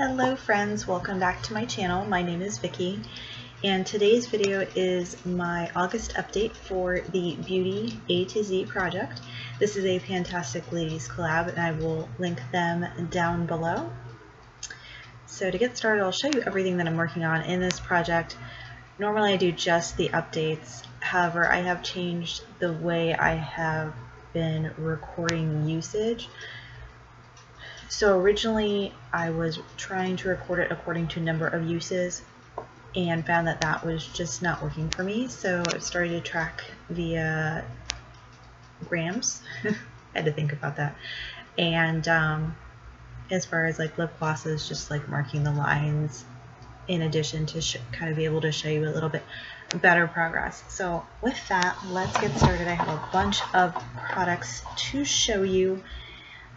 Hello friends, welcome back to my channel. My name is Vicki and today's video is my August update for the Beauty A to Z project. This is a PANtastic Ladies collab and I will link them down below. So to get started I'll show you everything that I'm working on in this project. Normally I do just the updates, however I have changed the way I have been recording usage. So originally I was trying to record it according to number of uses and found that that was just not working for me. So I started to track via grams. I had to think about that. And um, as far as like lip glosses, just like marking the lines in addition to kind of be able to show you a little bit better progress. So with that, let's get started. I have a bunch of products to show you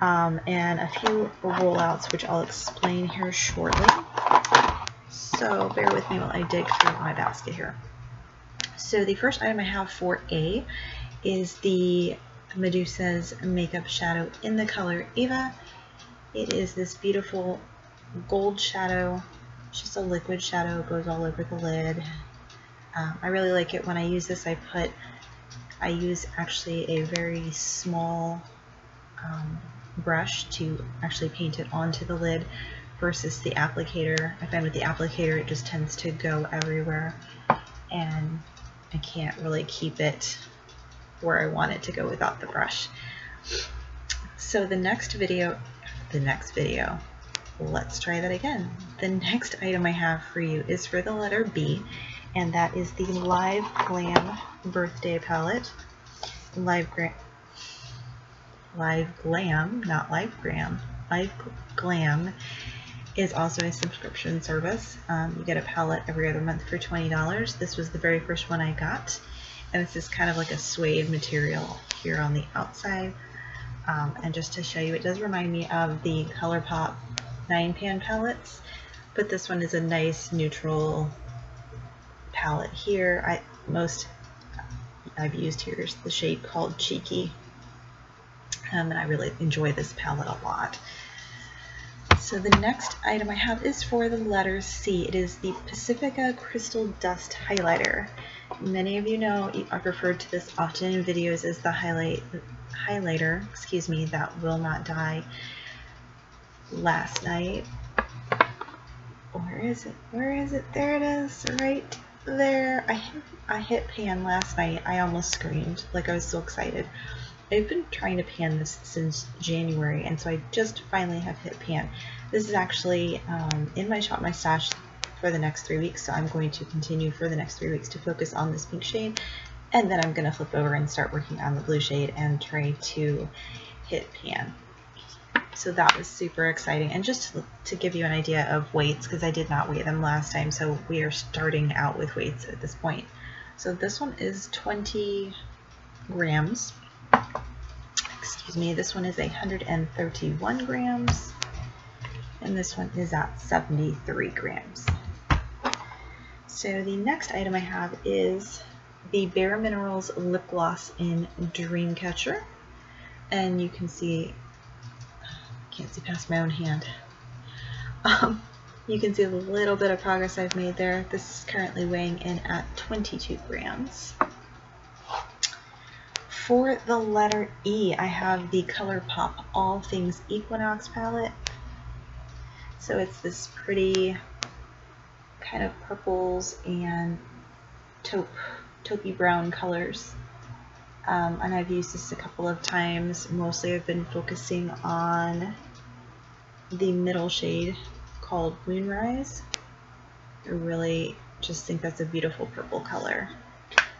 um, and a few rollouts which I'll explain here shortly. So bear with me while I dig through my basket here. So the first item I have for A is the Medusa's Makeup Shadow in the color Eva. It is this beautiful gold shadow. It's just a liquid shadow. It goes all over the lid. Um, I really like it when I use this. I put, I use actually a very small um, brush to actually paint it onto the lid versus the applicator. I find with the applicator it just tends to go everywhere and I can't really keep it where I want it to go without the brush. So the next video, the next video, let's try that again. The next item I have for you is for the letter B and that is the Live Glam Birthday Palette. Live Glam Live Glam, not Live Gram, Live Glam is also a subscription service. Um, you get a palette every other month for $20. This was the very first one I got. And this is kind of like a suede material here on the outside. Um, and just to show you, it does remind me of the ColourPop 9 pan palettes, but this one is a nice neutral palette here. I Most I've used here is the shade called Cheeky um, and I really enjoy this palette a lot. So the next item I have is for the letter C. It is the Pacifica Crystal Dust Highlighter. Many of you know I've referred to this often in videos as the highlight highlighter, excuse me, that will not die. Last night, where is it? Where is it? There it is, right there. I I hit pan last night. I almost screamed, like I was so excited. I've been trying to pan this since January, and so I just finally have hit pan. This is actually um, in my shop, my stash for the next three weeks, so I'm going to continue for the next three weeks to focus on this pink shade, and then I'm going to flip over and start working on the blue shade and try to hit pan. So that was super exciting, and just to, to give you an idea of weights, because I did not weigh them last time, so we are starting out with weights at this point. So this one is 20 grams excuse me, this one is 131 grams, and this one is at 73 grams. So the next item I have is the Bare Minerals Lip Gloss in Dreamcatcher, and you can see, I can't see past my own hand. Um, you can see a little bit of progress I've made there. This is currently weighing in at 22 grams. For the letter E, I have the ColourPop All Things Equinox palette. So it's this pretty kind of purples and taupe, taupey brown colors. Um, and I've used this a couple of times. Mostly I've been focusing on the middle shade called Moonrise. I really just think that's a beautiful purple color.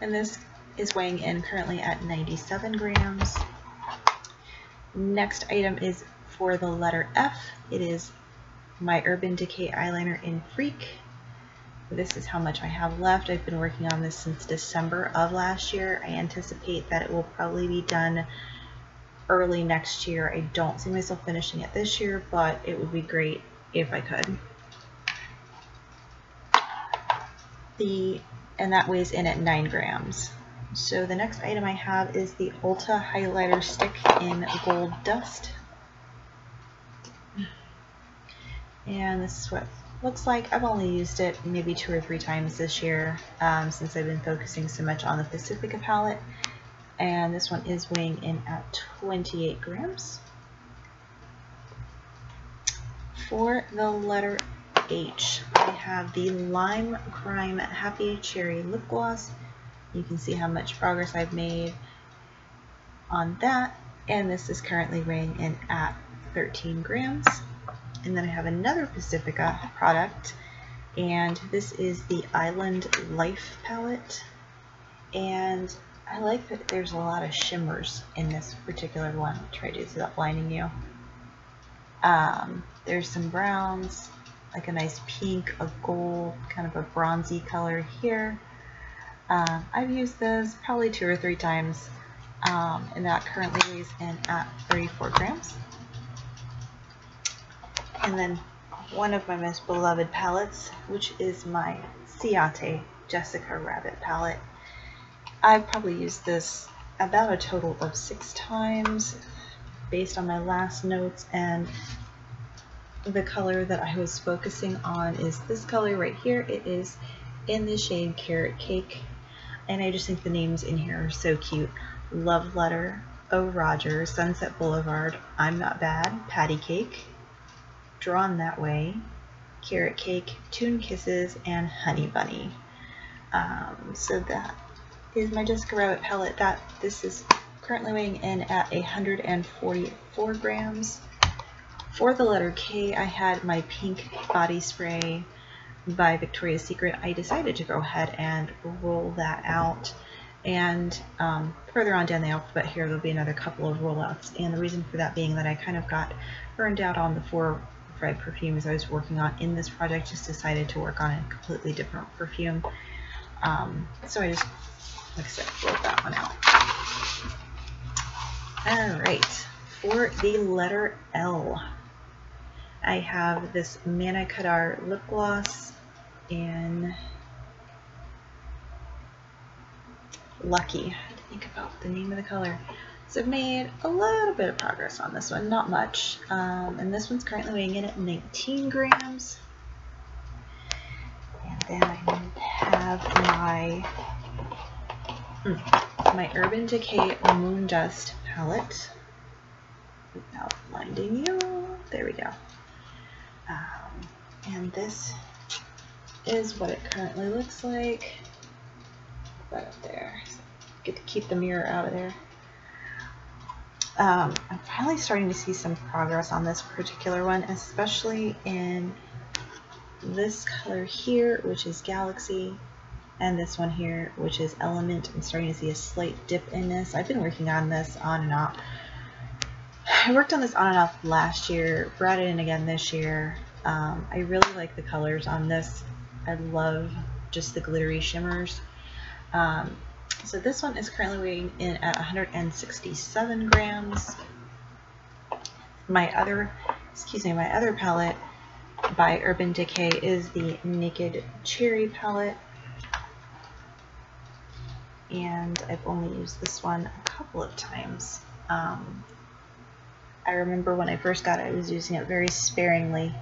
And this is weighing in currently at 97 grams. Next item is for the letter F. It is my Urban Decay eyeliner in Freak. This is how much I have left. I've been working on this since December of last year. I anticipate that it will probably be done early next year. I don't see myself finishing it this year, but it would be great if I could. The and that weighs in at 9 grams. So the next item I have is the Ulta Highlighter Stick in Gold Dust. And this is what looks like. I've only used it maybe two or three times this year um, since I've been focusing so much on the Pacifica palette. And this one is weighing in at 28 grams. For the letter H, I have the Lime Crime Happy Cherry Lip Gloss. You can see how much progress I've made on that. And this is currently weighing in at 13 grams. And then I have another Pacifica product, and this is the Island Life palette. And I like that there's a lot of shimmers in this particular one. I'll try to do without blinding you. Um, there's some browns, like a nice pink, a gold, kind of a bronzy color here. Uh, I've used this probably two or three times, um, and that currently weighs in at 34 grams. And then one of my most beloved palettes, which is my Ciate Jessica Rabbit palette. I've probably used this about a total of six times based on my last notes and the color that I was focusing on is this color right here. It is in the shade Carrot Cake and I just think the names in here are so cute. Love Letter, Oh Roger, Sunset Boulevard, I'm Not Bad, Patty Cake, Drawn That Way, Carrot Cake, Tune Kisses, and Honey Bunny. Um, so that is my Jessica Rabbit palette. That This is currently weighing in at 144 grams. For the letter K, I had my pink body spray by Victoria's Secret. I decided to go ahead and roll that out. And um, further on down the alphabet here, there'll be another couple of rollouts. And the reason for that being that I kind of got burned out on the four red perfumes I was working on in this project, just decided to work on a completely different perfume. Um, so I just, like I said, rolled that one out. Alright, for the letter L, I have this Kadar lip gloss in Lucky. I had to think about the name of the color. So I've made a little bit of progress on this one, not much. Um, and this one's currently weighing in at 19 grams. And then I have my mm, my Urban Decay Moon Dust palette. Without blinding you, there we go. Um, and this is what it currently looks like. Right up there. So get to keep the mirror out of there um, I'm finally starting to see some progress on this particular one, especially in this color here, which is Galaxy, and this one here, which is Element. I'm starting to see a slight dip in this. I've been working on this on and off. I worked on this on and off last year, brought it in again this year. Um, I really like the colors on this. I love just the glittery shimmers. Um, so this one is currently weighing in at 167 grams. My other, excuse me, my other palette by Urban Decay is the Naked Cherry palette. And I've only used this one a couple of times. Um, I remember when I first got it, I was using it very sparingly.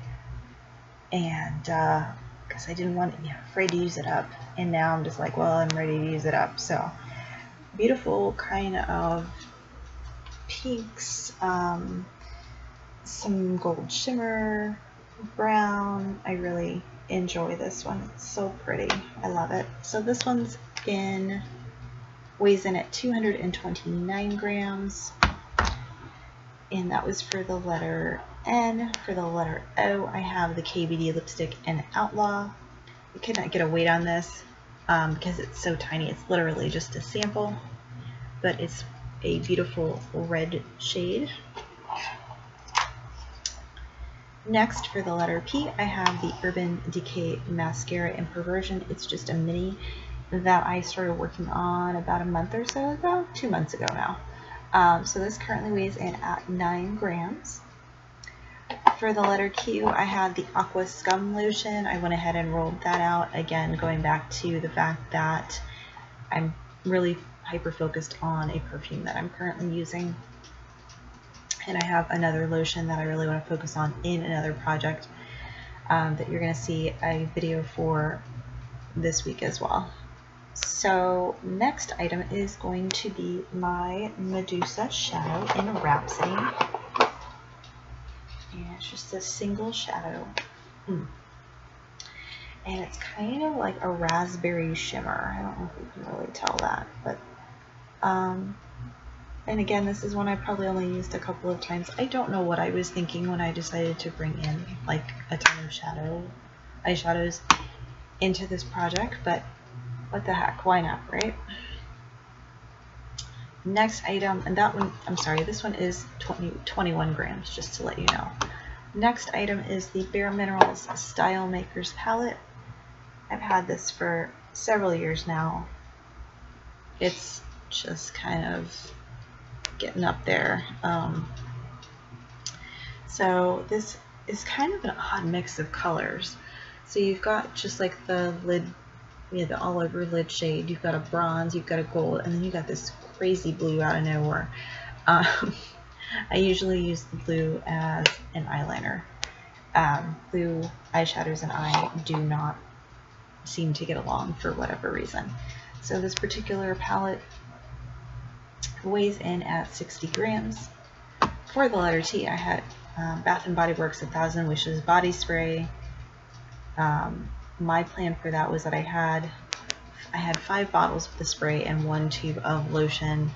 And uh, because I didn't want be afraid to use it up. And now I'm just like, well, I'm ready to use it up. So beautiful kind of pinks, um, some gold shimmer, brown. I really enjoy this one. It's so pretty. I love it. So this one's in, weighs in at 229 grams. And that was for the letter N. For the letter O, I have the KVD lipstick in Outlaw. I could not get a weight on this um, because it's so tiny. It's literally just a sample, but it's a beautiful red shade. Next, for the letter P, I have the Urban Decay Mascara in Perversion. It's just a mini that I started working on about a month or so ago, two months ago now. Um, so this currently weighs in at 9 grams. For the letter Q, I had the Aqua Scum Lotion. I went ahead and rolled that out. Again, going back to the fact that I'm really hyper-focused on a perfume that I'm currently using. And I have another lotion that I really want to focus on in another project. um, that you're going to see a video for this week as well. So next item is going to be my Medusa shadow in Rhapsody. And it's just a single shadow. Mm. And it's kind of like a raspberry shimmer. I don't know if you can really tell that, but um, and again, this is one I probably only used a couple of times. I don't know what I was thinking when I decided to bring in like a ton of shadow eyeshadows into this project, but what the heck, why not, right? Next item, and that one, I'm sorry, this one is 20, 21 grams, just to let you know. Next item is the Bare Minerals Style Makers Palette. I've had this for several years now. It's just kind of getting up there. Um, so this is kind of an odd mix of colors. So you've got just like the lid, you the all over lid shade, you've got a bronze, you've got a gold, and then you got this crazy blue out of nowhere. Um, I usually use the blue as an eyeliner. Um, blue eyeshadows and I do not seem to get along for whatever reason. So this particular palette weighs in at 60 grams. For the letter T, I had um, Bath & Body Works 1000 Wishes Body Spray. Um, my plan for that was that I had I had five bottles of the spray and one tube of lotion.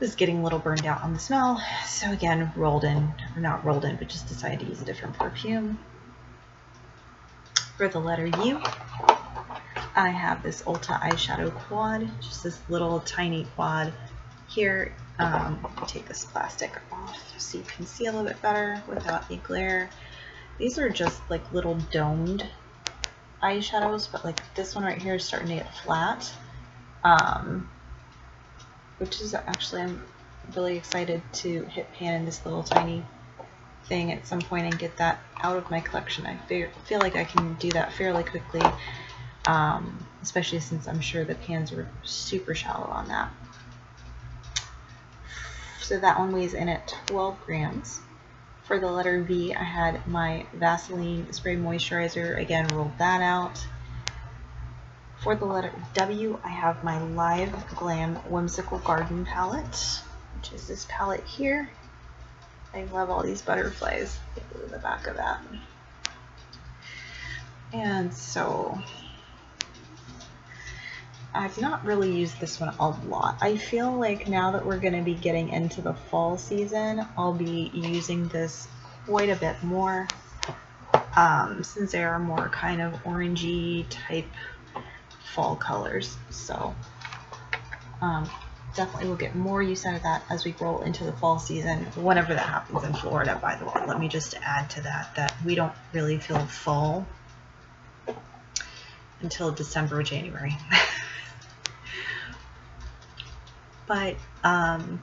Was getting a little burned out on the smell, so again, rolled in, or not rolled in, but just decided to use a different perfume. For the letter U, I have this Ulta eyeshadow quad, just this little tiny quad here, um, take this plastic off so you can see a little bit better without the glare. These are just like little domed eyeshadows, but like this one right here is starting to get flat. Um, which is actually, I'm really excited to hit pan in this little tiny thing at some point and get that out of my collection. I feel, feel like I can do that fairly quickly, um, especially since I'm sure the pans were super shallow on that so that one weighs in at 12 grams. For the letter V, I had my Vaseline Spray Moisturizer, again, rolled that out. For the letter W, I have my Live Glam Whimsical Garden palette, which is this palette here. I love all these butterflies. At the back of that. And so I've not really used this one a lot. I feel like now that we're going to be getting into the fall season, I'll be using this quite a bit more um, since they are more kind of orangey type fall colors. So um, definitely we'll get more use out of that as we roll into the fall season, whenever that happens in Florida, by the way. Let me just add to that that we don't really feel fall until December, or January. but um,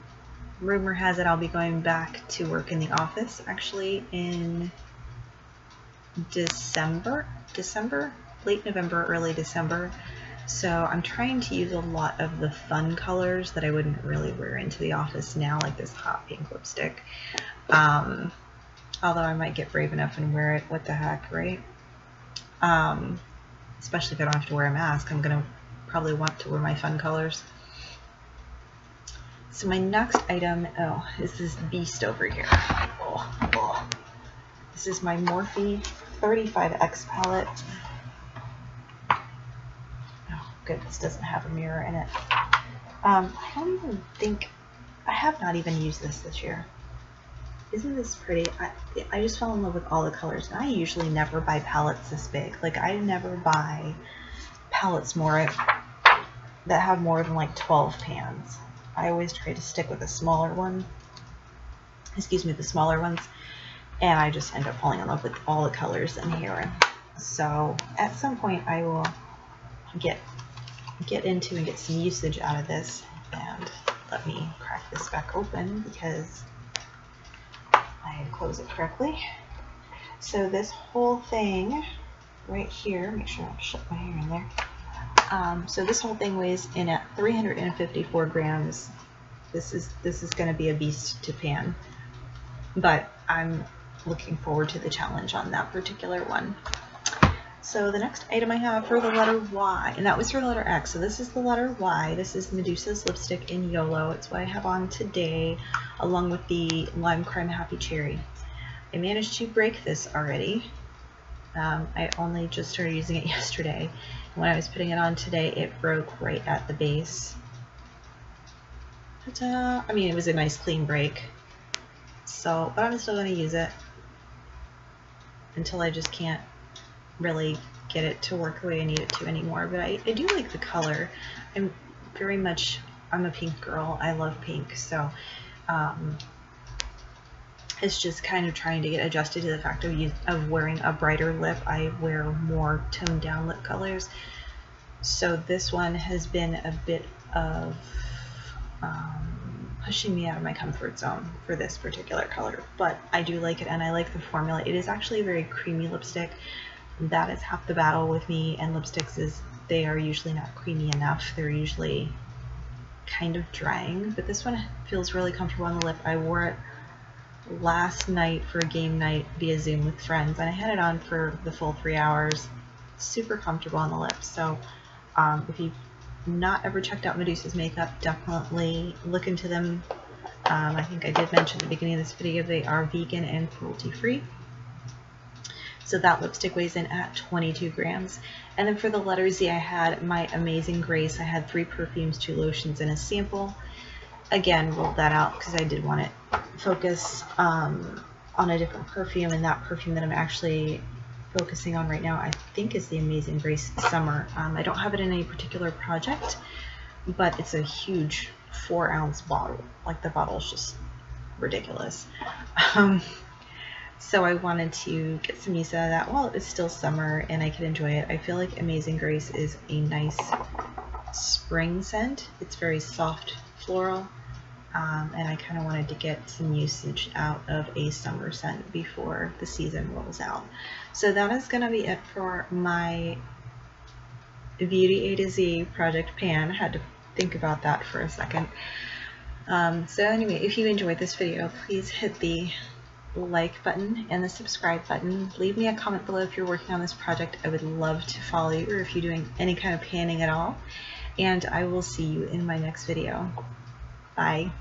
rumor has it I'll be going back to work in the office actually in December, December, late November, early December. So I'm trying to use a lot of the fun colors that I wouldn't really wear into the office now, like this hot pink lipstick. Um, although I might get brave enough and wear it, what the heck, right? Um, especially if I don't have to wear a mask, I'm going to probably want to wear my fun colors. So my next item, oh, is this Beast over here. Oh, oh. This is my Morphe 35X palette. Good, this doesn't have a mirror in it. Um, I don't even think, I have not even used this this year. Isn't this pretty? I, I just fell in love with all the colors. And I usually never buy palettes this big. Like, I never buy palettes more that have more than like 12 pans. I always try to stick with a smaller one. Excuse me, the smaller ones. And I just end up falling in love with all the colors in here. So at some point I will get get into and get some usage out of this. And let me crack this back open because I close it correctly. So this whole thing right here, make sure I shut my hair in there. Um, so this whole thing weighs in at 354 grams. This is this is going to be a beast to pan, but I'm looking forward to the challenge on that particular one. So the next item I have for the letter Y, and that was for the letter X. So this is the letter Y. This is Medusa's lipstick in YOLO. It's what I have on today, along with the Lime Crime Happy Cherry. I managed to break this already. Um, I only just started using it yesterday. When I was putting it on today, it broke right at the base. I mean, it was a nice clean break. So, but I'm still going to use it until I just can't really get it to work the way I need it to anymore. But I, I do like the color. I'm very much, I'm a pink girl. I love pink. So, um, it's just kind of trying to get adjusted to the fact of, use, of wearing a brighter lip. I wear more toned down lip colors. So this one has been a bit of um, pushing me out of my comfort zone for this particular color. But I do like it and I like the formula. It is actually a very creamy lipstick. That is half the battle with me and lipsticks is they are usually not creamy enough. They're usually kind of drying, but this one feels really comfortable on the lip. I wore it last night for a game night via Zoom with friends, and I had it on for the full three hours. Super comfortable on the lips. So um, if you've not ever checked out Medusa's makeup, definitely look into them. Um, I think I did mention at the beginning of this video they are vegan and cruelty free. So that lipstick weighs in at 22 grams. And then for the letter Z, I had my Amazing Grace. I had three perfumes, two lotions, and a sample again rolled that out because I did want to focus um, on a different perfume and that perfume that I'm actually focusing on right now I think is the Amazing Grace Summer. Um, I don't have it in any particular project but it's a huge four ounce bottle like the bottle is just ridiculous. Um, so I wanted to get some use out of that while it's still summer and I could enjoy it. I feel like Amazing Grace is a nice spring scent. It's very soft floral um, and I kind of wanted to get some usage out of a summer scent before the season rolls out. So that is going to be it for my Beauty A to Z Project Pan. I had to think about that for a second. Um, so anyway, if you enjoyed this video, please hit the like button and the subscribe button. Leave me a comment below if you're working on this project. I would love to follow you or if you're doing any kind of panning at all. And I will see you in my next video. Bye.